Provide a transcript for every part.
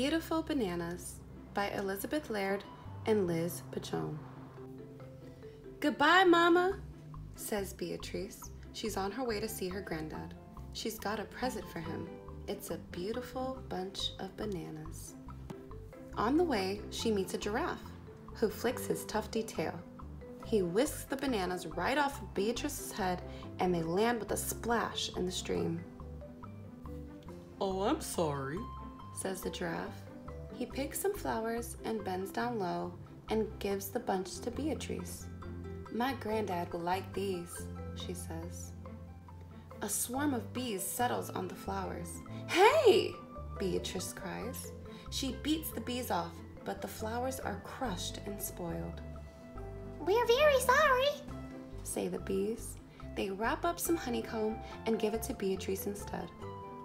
Beautiful Bananas by Elizabeth Laird and Liz Pichon. Goodbye, Mama, says Beatrice. She's on her way to see her granddad. She's got a present for him. It's a beautiful bunch of bananas. On the way, she meets a giraffe who flicks his tufty tail. He whisks the bananas right off of Beatrice's head and they land with a splash in the stream. Oh, I'm sorry, says the giraffe. He picks some flowers and bends down low and gives the bunch to Beatrice. My granddad will like these, she says. A swarm of bees settles on the flowers. Hey! Beatrice cries. She beats the bees off, but the flowers are crushed and spoiled. We're very sorry, say the bees. They wrap up some honeycomb and give it to Beatrice instead.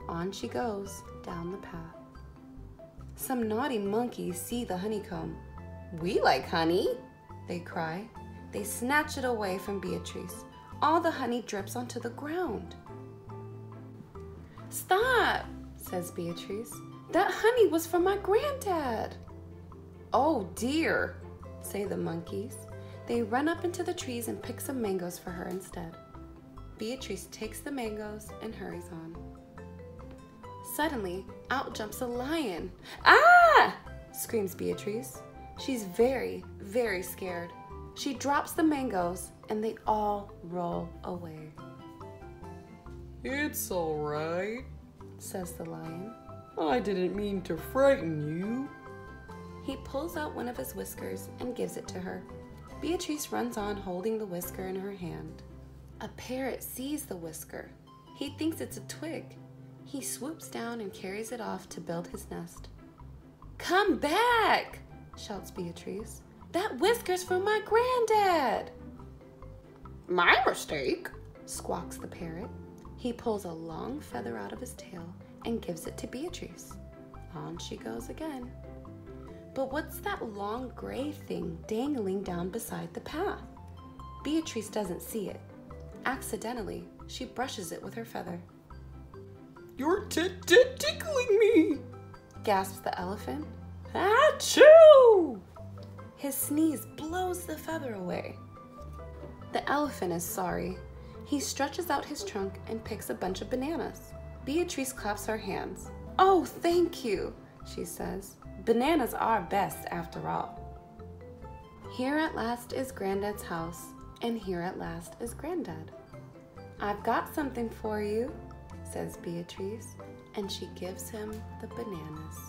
On she goes down the path. Some naughty monkeys see the honeycomb. We like honey, they cry. They snatch it away from Beatrice. All the honey drips onto the ground. Stop, says Beatrice. That honey was from my granddad. Oh dear, say the monkeys. They run up into the trees and pick some mangoes for her instead. Beatrice takes the mangoes and hurries on. Suddenly, out jumps a lion. Ah! screams Beatrice. She's very, very scared. She drops the mangoes and they all roll away. It's all right, says the lion. I didn't mean to frighten you. He pulls out one of his whiskers and gives it to her. Beatrice runs on holding the whisker in her hand. A parrot sees the whisker. He thinks it's a twig. He swoops down and carries it off to build his nest. Come back, shouts Beatrice. That whisker's from my granddad. My mistake, squawks the parrot. He pulls a long feather out of his tail and gives it to Beatrice. On she goes again. But what's that long gray thing dangling down beside the path? Beatrice doesn't see it. Accidentally, she brushes it with her feather. You're tickling me, gasps the elephant. Achoo! His sneeze blows the feather away. The elephant is sorry. He stretches out his trunk and picks a bunch of bananas. Beatrice claps her hands. Oh, thank you, she says. Bananas are best after all. Here at last is Granddad's house, and here at last is Granddad. I've got something for you, says Beatrice, and she gives him the bananas.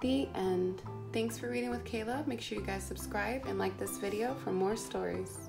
The end. Thanks for reading with Kayhla. Make sure you guys subscribe and like this video for more stories.